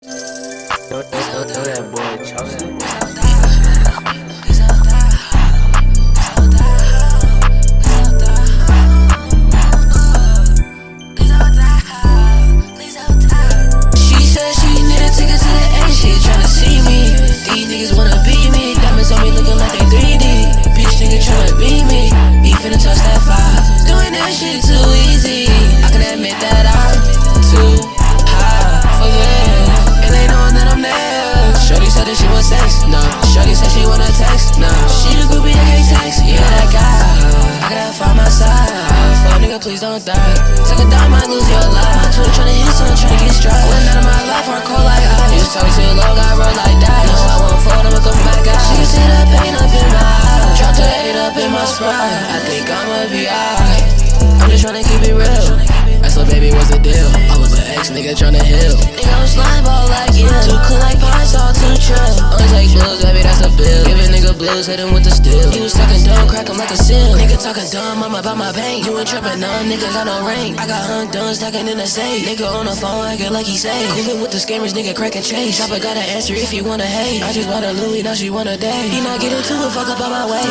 Throw that boy Chelsea. Text, no. She a groupie that can't text, yeah that guy. I gotta find my side. Fuck nigga, please don't die. Take a dime, might lose your life. My Twitter tryna hit some, tryna get strike. Went out of my life, hardcore like ice. Used to talk too long, I roll like dice. No, I won't fold, I'ma come back out. She can see the pain up in my eyes. Dropped her eight up in my sprite. I think I'ma be alright. I'm just tryna keep it real. That's what baby was the deal. I was an ex nigga tryna heal. Blues, hit him with the steel. He was talking dumb, crack him like a seal. Nigga talking dumb, I'm about my bank. You ain't tripping, none, nigga got no ring. I got hung done, stacking in the safe. Nigga on the phone, acting like he safe. Coolin' with the scammers, nigga cracking chase. Chopper gotta answer if you wanna hate. I just bought a Louis, now she wanna date. He not getting to it, fuck up on my way.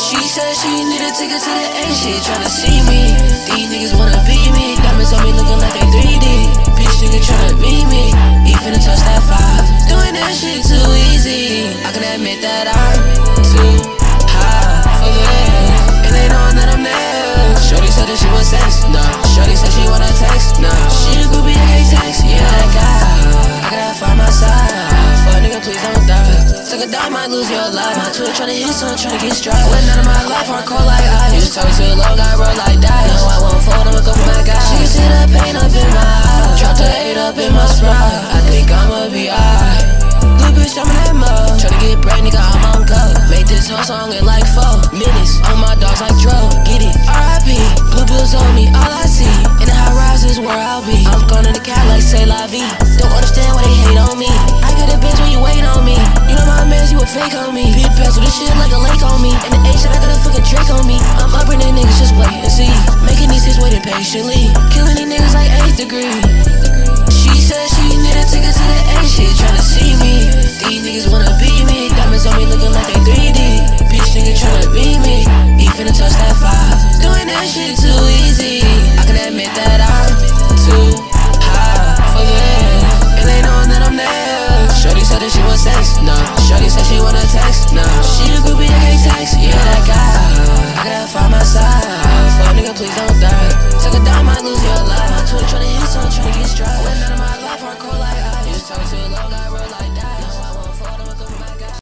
She said she need a ticket to the A, she tryna see me. These niggas wanna beat me. Diamonds on me looking like they 3D. Bitch nigga tryna beat me. He finna touch that five. Doing that shit too easy. I can admit that I'm Took a dime, might lose your life. My Twitter tryna hit some, tryna get strike. Went out of my life, hardcore like ice. To talk too long, I roll like dice. No, I won't fold, I'ma go for my guy. She see the pain up in my eyes. Dropped her eight up in my sprite. I think I'ma be alright. Little bitch, I'm in that mode. Tryna get bread, nigga, I'm on go. Made this whole song in like four minutes. All my dogs like Dro, get it. R.I.P. Blue bills on me, all I see. In the high is where I'll be. I'm going to the cat like say la vie. Don't understand why they hate on me. I you wait on me. You know my mans, you a fake on me. Big pencil, this shit like a lake on me. And the A shit, I got a fucking trick on me. I'm up in niggas, just wait and see. Making these hits waiting patiently. Killing these niggas like eighth degree. Please don't die.